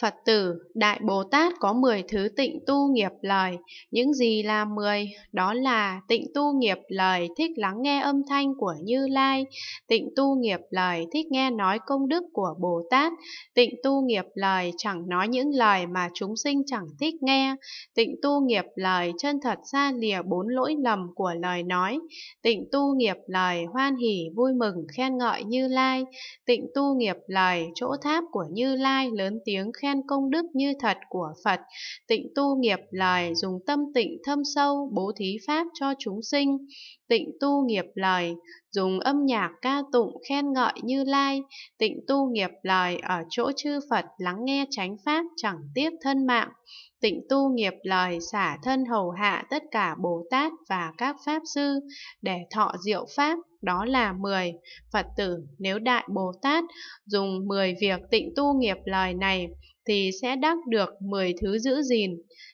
Phật tử, Đại Bồ Tát có 10 thứ tịnh tu nghiệp lời. Những gì là 10? Đó là tịnh tu nghiệp lời thích lắng nghe âm thanh của Như Lai, tịnh tu nghiệp lời thích nghe nói công đức của Bồ Tát, tịnh tu nghiệp lời chẳng nói những lời mà chúng sinh chẳng thích nghe, tịnh tu nghiệp lời chân thật xa lìa bốn lỗi lầm của lời nói, tịnh tu nghiệp lời hoan hỉ vui mừng khen ngợi Như Lai, tịnh tu nghiệp lời chỗ tháp của Như Lai lớn tiếng khen công đức như thật của Phật, tịnh tu nghiệp lời dùng tâm tịnh thâm sâu bố thí pháp cho chúng sinh, tịnh tu nghiệp lời dùng âm nhạc ca tụng khen ngợi như lai, tịnh tu nghiệp lời ở chỗ chư Phật lắng nghe chánh pháp chẳng tiếc thân mạng, tịnh tu nghiệp lời xả thân hầu hạ tất cả Bồ Tát và các Pháp Sư để thọ diệu Pháp, đó là 10. Phật tử. Nếu Đại Bồ Tát dùng 10 việc tịnh tu nghiệp lời này thì sẽ đắc được 10 thứ giữ gìn.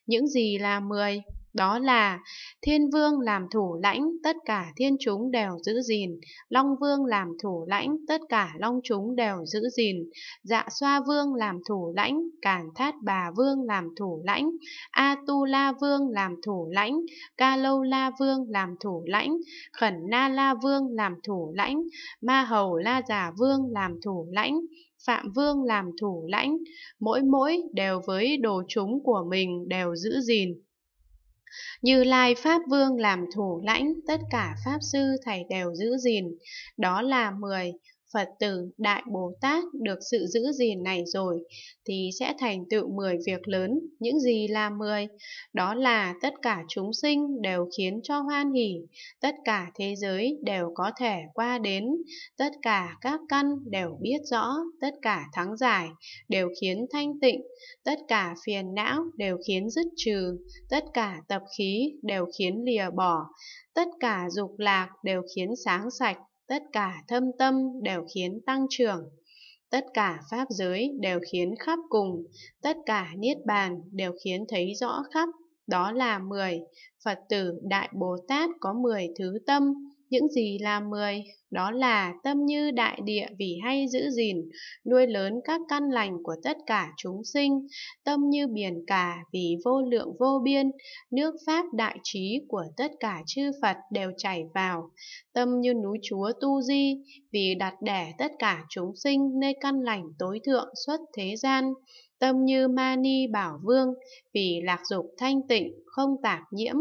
Những gì là 10? Đó là Thiên Vương làm thủ lãnh, tất cả thiên chúng đều giữ gìn. Long Vương làm thủ lãnh, tất cả long chúng đều giữ gìn. Dạ Xoa Vương làm thủ lãnh, Càn Thát Bà Vương làm thủ lãnh, A Tu La Vương làm thủ lãnh, Ca Lâu La Vương làm thủ lãnh, Khẩn Na La Vương làm thủ lãnh, Ma Hầu La Giả Vương làm thủ lãnh, Phạm Vương làm thủ lãnh, mỗi mỗi đều với đồ chúng của mình đều giữ gìn. Như Lai Pháp Vương làm thủ lãnh, tất cả Pháp Sư thầy đều giữ gìn. Đó là 10. Phật tử Đại Bồ Tát được sự giữ gìn này rồi thì sẽ thành tựu 10 việc lớn. Những gì là 10? Đó là tất cả chúng sinh đều khiến cho hoan hỷ, tất cả thế giới đều có thể qua đến, tất cả các căn đều biết rõ, tất cả thắng giải đều khiến thanh tịnh, tất cả phiền não đều khiến dứt trừ, tất cả tập khí đều khiến lìa bỏ, tất cả dục lạc đều khiến sáng sạch, tất cả thâm tâm đều khiến tăng trưởng, tất cả pháp giới đều khiến khắp cùng, tất cả niết bàn đều khiến thấy rõ khắp, đó là 10. Phật tử Đại Bồ Tát có 10 thứ tâm, những gì là 10? Đó là tâm như đại địa vì hay giữ gìn, nuôi lớn các căn lành của tất cả chúng sinh, tâm như biển cả vì vô lượng vô biên, nước pháp đại trí của tất cả chư Phật đều chảy vào, tâm như núi chúa tu di vì đặt đẻ tất cả chúng sinh nơi căn lành tối thượng xuất thế gian, tâm như Mani Bảo Vương vì lạc dục thanh tịnh không tạp nhiễm.